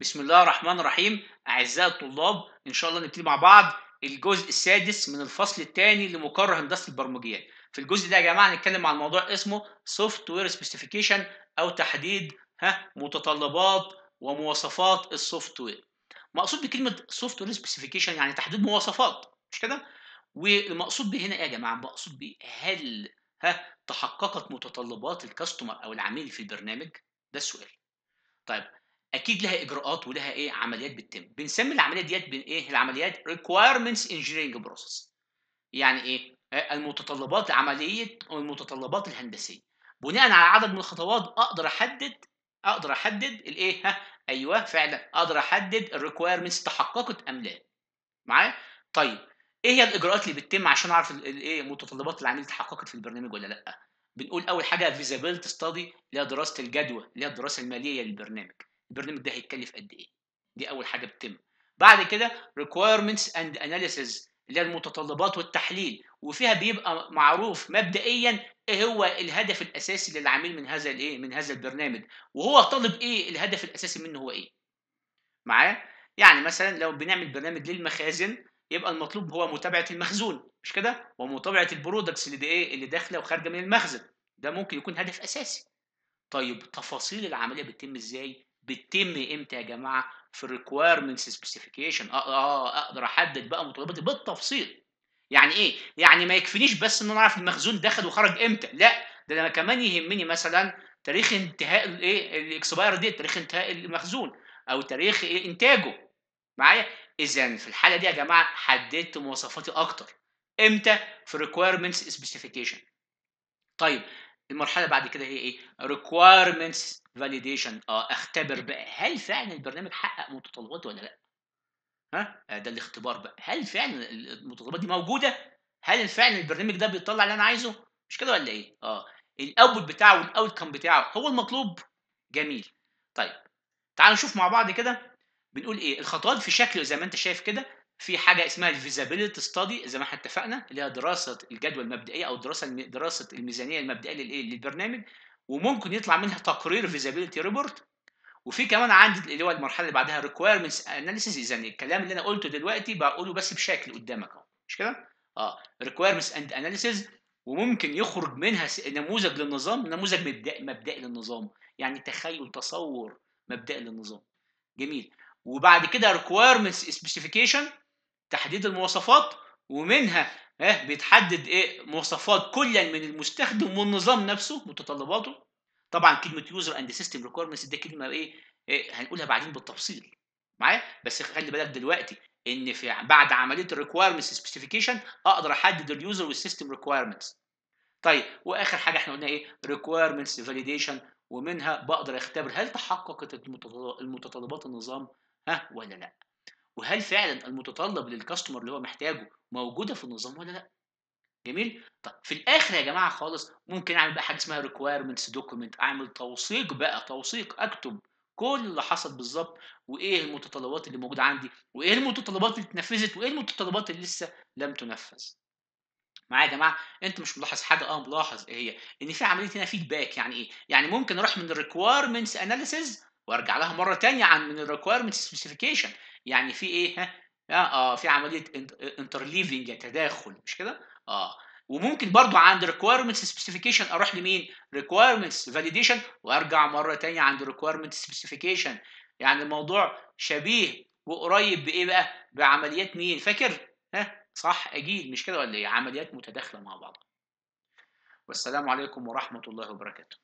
بسم الله الرحمن الرحيم. أعزائي الطلاب إن شاء الله نبتدي مع بعض الجزء السادس من الفصل الثاني لمقرر هندسة البرمجيات. في الجزء ده يا جماعة هنتكلم عن موضوع اسمه software specification أو تحديد ها متطلبات ومواصفات ال software مقصود بكلمة software specification يعني تحديد مواصفات مش كده؟ والمقصود به هنا إيه يا جماعة؟ مقصود به هل ها تحققت متطلبات ال customer أو العميل في البرنامج؟ ده السؤال. طيب أكيد لها إجراءات ولها إيه عمليات بتتم. بنسمي العمليات ديت بين إيه؟ العمليات requirements engineering process. يعني إيه؟ المتطلبات العملية أو المتطلبات الهندسية. بناء على عدد من الخطوات أقدر أحدد أقدر أحدد الإيه؟ ها أيوه فعلا. أقدر أحدد الريكويرمنتس تحققت أم لا. معايا؟ طيب إيه هي الإجراءات اللي بتتم عشان أعرف الايه متطلبات العميل تحققت في البرنامج ولا لأ؟ بنقول أول حاجة feasibility study اللي هي دراسة الجدوى اللي هي الدراسة المالية للبرنامج. البرنامج ده هيتكلف قد إيه؟ دي أول حاجة بتتم. بعد كده requirements and analysis اللي هي المتطلبات والتحليل وفيها بيبقى معروف مبدئيا إيه هو الهدف الأساسي للعميل من هذا الإيه؟ من هذا البرنامج وهو طالب إيه؟ الهدف الأساسي منه هو إيه؟ معايا؟ يعني مثلا لو بنعمل برنامج للمخازن يبقى المطلوب هو متابعة المخزون مش كده؟ ومتابعة ال products اللي إيه؟ اللي داخلة وخارجة من المخزن. ده ممكن يكون هدف أساسي. طيب تفاصيل العملية بتتم إزاي؟ بتتم إمتى يا جماعة في ال requirements specification آه أقدر أحدد بقى متطلباتي بالتفصيل. يعني إيه؟ يعني ما يكفينيش بس إن أنا أعرف المخزون دخل وخرج إمتى. لا ده أنا كمان يهمني مثلا تاريخ انتهاء الايه ال expiry date تاريخ انتهاء المخزون أو تاريخ إيه؟ إنتاجه. معايا؟ اذا في الحالة دي يا جماعة حددت مواصفاتي أكتر. إمتى؟ في requirements specification طيب المرحلة بعد كده هي إيه؟ requirements validation. آه أختبر بقى. هل فعلا البرنامج حقق متطلباته ولا لأ؟ ها؟ آه، ده الاختبار بقى. هل فعلا المتطلبات دي موجودة؟ هل فعلا البرنامج ده بيطلع اللي أنا عايزه؟ مش كده ولا إيه؟ آه. ال output بتاعه وال outcome بتاعه هو المطلوب. جميل. طيب تعالوا نشوف مع بعض كده بنقول إيه؟ الخطوات في شكل زي ما أنت شايف كده. في حاجة اسمها ال feasibility study زي ما إحنا اتفقنا اللي هي دراسة الجدوى المبدئية أو دراسة دراسة الميزانية المبدئية للإيه؟ للبرنامج وممكن يطلع منها تقرير feasibility report. وفي كمان عندي اللي هو المرحلة اللي بعدها requirements analysis إذا الكلام اللي أنا قلته دلوقتي بقوله بس بشكل قدامك أهو. مش كده؟ آه. requirements and analysis وممكن يخرج منها نموذج للنظام نموذج مبدئي مبدئي للنظام. يعني تخيل تصور مبدئي للنظام. جميل. وبعد كده requirements specification تحديد المواصفات ومنها ها بيتحدد إيه مواصفات كل من المستخدم والنظام نفسه متطلباته. طبعا كلمة user and system requirements دي كلمة إيه, إيه هنقولها بعدين بالتفصيل. معايا؟ بس خلي بالك دلوقتي إن في بعد عملية ال requirements specification أقدر أحدد ال user وال system requirements طيب وآخر حاجة إحنا قلنا إيه؟ requirements validation ومنها بقدر أختبر هل تحققت المتطل- المتطلبات النظام ها ولا لأ. وهل فعلا المتطلب لل customer اللي هو محتاجه موجودة في النظام ولا لأ؟ جميل. طب في الآخر يا جماعة خالص ممكن أعمل بقى حاجة اسمها requirements document أعمل توثيق بقى توثيق أكتب كل اللي حصل بالظبط وإيه المتطلبات اللي موجودة عندي وإيه المتطلبات اللي اتنفذت وإيه المتطلبات اللي لسه لم تنفذ. معايا يا جماعة؟ أنت مش ملاحظ حاجة؟ آه ملاحظ. إيه هي؟ إن في عملية هنا feedback يعني إيه؟ يعني ممكن أروح من ال requirements analysis وارجع لها مرة تانية عن من ال requirements specification يعني في إيه؟ ها؟ آه, في عملية interleaving تداخل مش كده؟ آه. وممكن برضو عند requirements specification أروح لمين؟ requirements validation وأرجع مرة تانية عند requirements specification. يعني الموضوع شبيه وقريب بإيه بقى؟ بعمليات مين؟ فاكر؟ ها؟ صح أجيل مش كده ولا إيه؟ عمليات متداخلة مع بعض. والسلام عليكم ورحمة الله وبركاته.